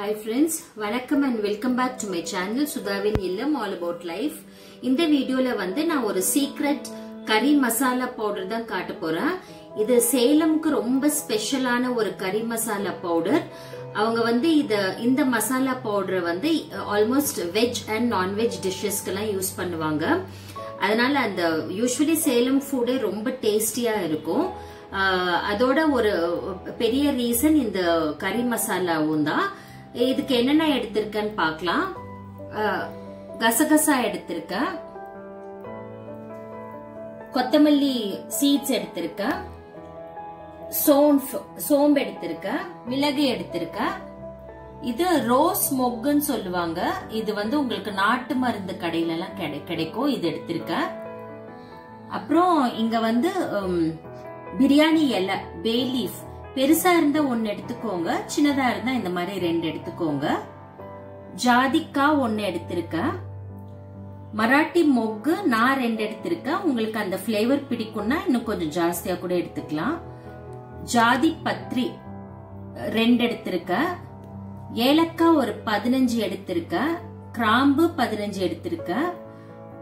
Hi friends வணக்கம் and welcome back to my channel சுதாவின் இல்லம் all about life இந்த வீடியோல வந்து நான் ஒரு சீக்ரெட் கறி மசாலா பவுடர் தான் காட்ட போறேன். இது சேலம்க்கு ரொம்ப ஸ்பெஷலான ஒரு கறி மசாலா பவுடர் அவங்க வந்து இத இந்த மசாலா பவுடரை வந்து ஆல்மோஸ்ட் வெஜ் அண்ட் நான்வெஜ் டிஷ்ஷஸ்க்கெல்லாம் யூஸ் பண்ணுவாங்க. அதனால அந்த யூஸ்வலி சேலம் ஃபுட்டே ரொம்ப டேஸ்டியா இருக்கும். அதோட ஒரு பெரிய ரீசன் இந்த கறி மசாலாவும் தான். இதுக்கு என்னென்ன எடுத்திருக்கேன்னு பார்க்கலாம். கசகசா எடுத்திருக்கேன் கொத்தமல்லி சீட்ஸ் எடுத்திருக்கேன் சோம்பு சோம்பு எடுத்திருக்கேன் மிளகு எடுத்திருக்கேன் இது ரோஸ் மொக்குன்னு சொல்லுவாங்க. இது வந்து உங்களுக்கு நாட்டு மருந்து கடையில எல்லாம் கிடைக்கும். இது எடுத்திருக்கேன் அப்புறம் இங்க வந்து பிரியாணி இலை பே லீஃப் பெருசா இருந்தா ஒன்னு எடுத்துக்கோங்க சின்னதா இருந்தா இந்த மாதிரி ரெண்டு எடுத்துக்கோங்க. ஜாதிக்கா ஒன்னு எடுத்திருக்கேன் மராட்டி மொக்கு நான் ரெண்டு எடுத்திருக்கேன் உங்களுக்கு அந்த ஃப்ளேவர் பிடிக்கும்னா இன்னும் கொஞ்சம் ஜாஸ்தியா கூட எடுத்துக்கலாம். ஜாதி பத்ரி ரெண்டு எடுத்திருக்கேன் ஏலக்காய் ஒரு பதினஞ்சு எடுத்திருக்கேன் கிராம்பு பதினஞ்சு எடுத்திருக்கேன்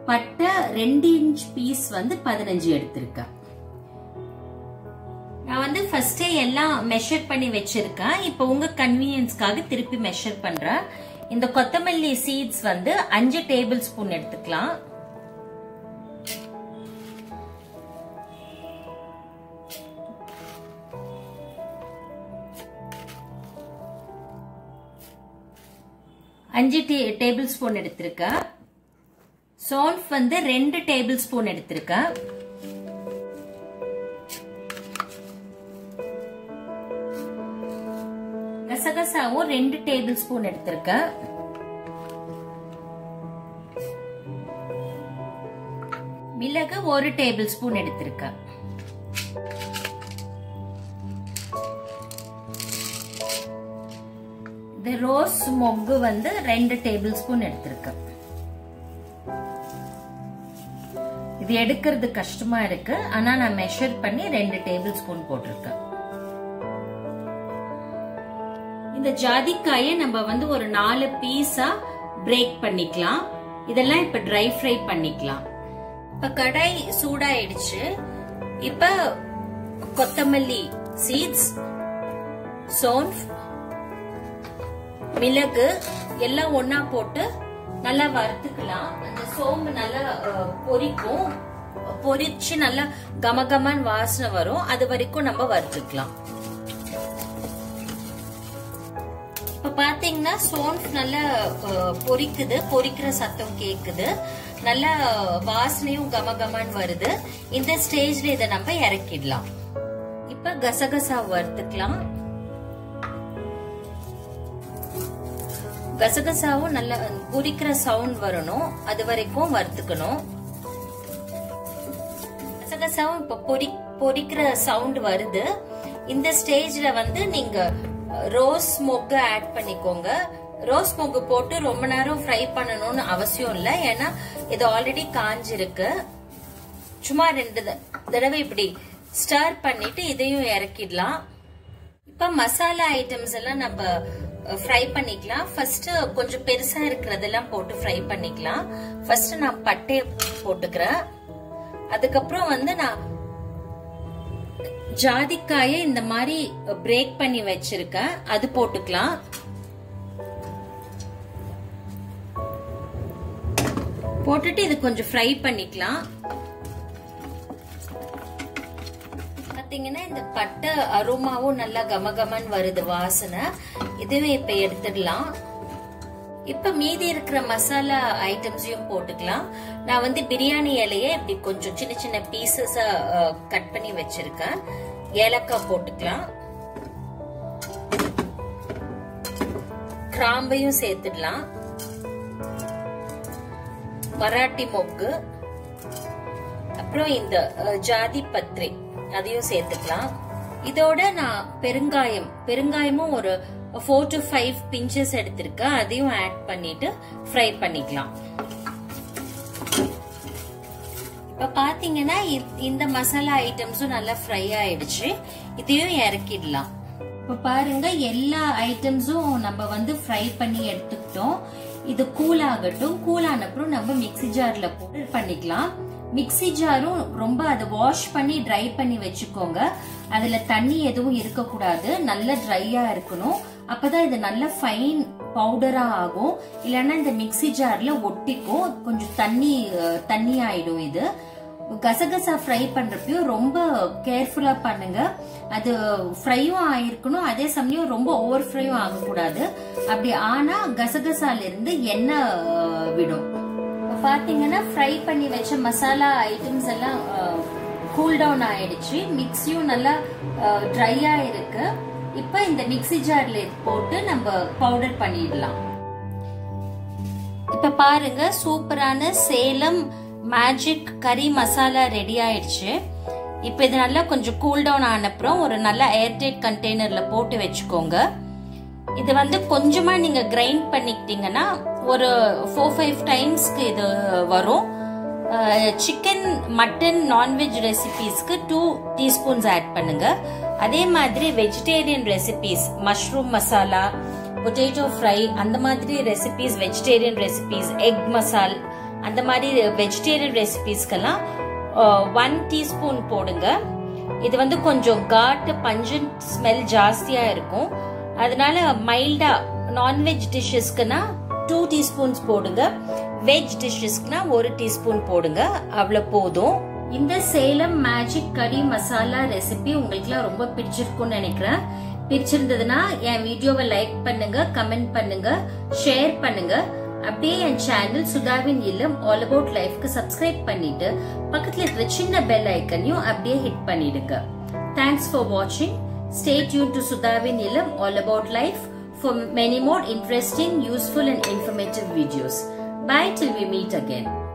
பட்டை ரெண்டு இன்ச் பீஸ் வந்து பதினஞ்சு எடுத்திருக்கேன் வந்து ஃபர்ஸ்டே எல்லாம் மெஷர் பண்ணி வச்சிருக்கேன் இப்போ உங்க கன்வீனியன்ஸ்க்காக திருப்பி மெஷர் பண்றேன் இந்த கொத்தமல்லி சீட்ஸ் வந்து அஞ்சு டேபிள் ஸ்பூன் எடுத்துக்கலாம். அஞ்சு டேபிள் ஸ்பூன் எடுத்திருக்கேன் சோன்ஃப் வந்து ரெண்டு டேபிள் ஸ்பூன் எடுத்திருக்கேன் கசகசாவும் ரெண்டு டேபிள் ஸ்பூன் எடுத்திருக்கேன். மிளகு ஒரு டேபிள் ஸ்பூன் எடுத்திருக்கேன். இந்த ரோஸ் மொக்கு வந்து ரெண்டு டேபிள் ஸ்பூன் எடுத்திருக்கேன். இது எடுக்கிறது கஷ்டமா இருக்கு. ஆனா நான் மெஷர் பண்ணி ரெண்டு டேபிள் ஸ்பூன் போட்டிருக்கேன். இந்த ஜாதிக்காயை நம்ம வந்து ஒரு நாலு பீஸா பிரேக் பண்ணிக்கலாம். இதெல்லாம் இப்ப ட்ரை ஃப்ரை பண்ணிக்கலாம். இப்ப கடாய் சூடாயிடுச்சு. இப்ப கொத்தமல்லி சீட்ஸ் சோன்ஃப் மிளகு எல்லாம் ஒன்னா போட்டு நல்லா வறுத்துக்கலாம். அந்த சோம்பு நல்லா பொரிக்கும். பொரிச்சு நல்லா கமகமன் வாசனை வரும். அது வரைக்கும் நம்ம வறுத்துக்கலாம். பாத்தீங்கன்னா சோன்ஃப் நல்லா பொரிக்குது பொரிக்கிற சத்தம் கேக்குது. நல்லா வாசனையும் கமகமன் வருது. இந்த ஸ்டேஜ்ல இதை நம்ம இறக்கிடலாம். இப்ப கசகசா வறுத்துக்கலாம். கசகசாவும் நல்ல பொரிக்கிற சவுண்ட் வரணும். அது வரைக்கும் வறுத்துக்கணும். கசகசாவும் இப்ப பொரி பொரிக்கிற சவுண்ட் வருது. இந்த ஸ்டேஜ்ல வந்து நீங்க ரோஸ் மொக்க ஆட் பண்ணிக்கோங்க. ரோஸ் மொக்கு போட்டு ரொம்ப நேரம் ஃப்ரை பண்ணணும்னு அவசியம் இல்லை. ஏன்னா இது ஆல்ரெடி காஞ்சிருக்கு. சும்மா ரெண்டு த- தடவை இப்படி ஸ்டர் பண்ணிட்டு இதையும் இறக்கிடலாம். இப்ப மசாலா ஐட்டம்ஸ் எல்லாம் நம்ம ஃப்ரை பண்ணிக்கலாம். ஃபர்ஸ்ட் கொஞ்சம் பெருசா இருக்கிறதெல்லாம் போட்டு ஃப்ரை பண்ணிக்கலாம். ஃபர்ஸ்ட் நான் பட்டைய போட்டுக்கிறேன். அதுக்கப்புறம் வந்து நான் ஜாதிக்காயை இந்த மாதிரி பிரேக் பண்ணி வச்சிருக்கேன் அது போட்டுக்கலாம். போட்டுட்டு இது கொஞ்சம் ஃப்ரை பண்ணிக்கலாம். பாத்தீங்கன்னா இந்த பட்டை அரோமாவும் நல்லா கமகமன் வருது வாசனை. இதுவே இப்ப எடுத்துடலாம். இப்ப மீதி இருக்கிற மசாலா ஐட்டம்ஸையும் போட்டுக்கலாம். நான் வந்து பிரியாணி இலைய இப்படி கொஞ்சம் சின்ன சின்ன பீசஸா கட் பண்ணி வச்சிருக்கேன். ஏலக்காய் போட்டுக்கலாம். கிராம்பையும் சேர்த்துடலாம். மராட்டி மொக்கு. அப்புறம் இந்த ஜாதி பத்ரி அதையும் சேர்த்துக்கலாம். இதோட நான் பெருங்காயம் பெருங்காயமும் ஒரு ஃபோர் டு ஃபைவ் பிஞ்சஸ் எடுத்திருக்கேன் அதையும் ஆட் பண்ணிட்டு ஃப்ரை பண்ணிக்கலாம். இப்ப பாத்தீங்கன்னா இந்த மசாலா ஐட்டம்ஸும் நல்லா ஃப்ரை ஆயிடுச்சு. இதையும் இறக்கிடலாம். இப்போ பாருங்க எல்லா ஐட்டம்ஸும் நம்ம வந்து ஃப்ரை பண்ணி எடுத்துக்கிட்டோம். இது கூல் ஆகட்டும் கூல் ஆனப்புறம் நம்ம மிக்ஸி ஜார்ல போட்டு பண்ணிக்கலாம். மிக்ஸி ஜாரும் ரொம்ப அதை வாஷ் பண்ணி ட்ரை பண்ணி வச்சுக்கோங்க. அதுல தண்ணி எதுவும் இருக்கக்கூடாது. நல்ல ட்ரையா இருக்கணும். அப்பதான் இது நல்ல ஃபைன் பவுடரா ஆகும். இல்லைன்னா இந்த மிக்ஸி ஜார்ல ஒட்டிக்கும். கொஞ்சம் தண்ணி தண்ணி ஆயிடும் இது. கசகசா ஃப்ரை பண்றப்பயும் ரொம்ப கேர்ஃபுல்லா பண்ணுங்க. அது ஃப்ரையும் ஆயிருக்கணும். அதே சமயம் ரொம்ப ஓவர் ஃப்ரையும் ஆகக்கூடாது. அப்படி ஆனா கசகசால இருந்து எண்ணெய் விடும். பாத்தீங்கன்னா ஃப்ரை பண்ணி வச்ச மசாலா ஐட்டம்ஸ் எல்லாம் கூல் டவுன் ஆயிடுச்சு. மிக்ஸியும் நல்லா ட்ரையாக இருக்கு. இப்ப இந்த மிக்ஸி ஜார்ல போட்டு நம்ம பவுடர் பண்ணிடலாம். இப்ப பாருங்க சூப்பரான சேலம் மேஜிக் கறி மசாலா ரெடி ஆயிடுச்சு. இப்ப இது நல்லா கொஞ்சம் கூல் டவுன் ஆன அப்புறம் ஒரு நல்ல ஏர்டைட் கண்டெய்னர்ல போட்டு வச்சுக்கோங்க. இது வந்து கொஞ்சமா நீங்க கிரைண்ட் பண்ணிக்கிட்டீங்கன்னா ஒரு ஃபோர் ஃபைவ் டைம்ஸ்க்கு இது வரும். சிக்கன் மட்டன் நான்வெஜ் ரெசிபீஸ்க்கு டூ டீஸ்பூன்ஸ் ஆட் பண்ணுங்க. அதே மாதிரி vegetarian recipes mushroom masala potato fry அந்த மாதிரி ரெசிபீஸ் வெஜிடேரியன் ரெசிபீஸ் எக் மசால் அந்த மாதிரி வெஜிடேரியன் ரெசிபீஸ்க்கெல்லாம் ஒன் டீஸ்பூன் போடுங்க. இது வந்து கொஞ்சம் காட்டு பஞ்சன் ஸ்மெல் ஜாஸ்தியா இருக்கும். அதனால மைல்டா நான்வெஜ் டிஷ்ஷஸ்க்குனா டூ டீஸ்பூன்ஸ் போடுங்க. வெஜ் டிஷ்ஷஸ்க்குனா ஒரு டீஸ்பூன் போடுங்க. அவ்வளவு போதும். இந்த சேலம் மேஜிக் கறி மசாலா ரெசிபி உங்களுக்குலாம் ரொம்ப பிடிச்சிருக்கும்னு நினைக்கிறேன். பிடிச்சிருந்ததுன்னா என் வீடியோவை லைக் பண்ணுங்க கமெண்ட் பண்ணுங்க ஷேர் பண்ணுங்க. அப்படியே என் சேனல் சுதாவின் இல்லம் ஆல் அபவுட் லைஃப்க்கு சப்ஸ்கிரைப் பண்ணிட்டு பக்கத்துல இருக்கிற சின்ன பெல் ஐக்கனையும் அப்படியே ஹிட் பண்ணிடுங்க. தேங்க்ஸ் ஃபார் வாட்சிங் ஸ்டே டியூன் டு சுதாவின் இல்லம் all about life for many more interesting useful and informative videos Bye till we meet again.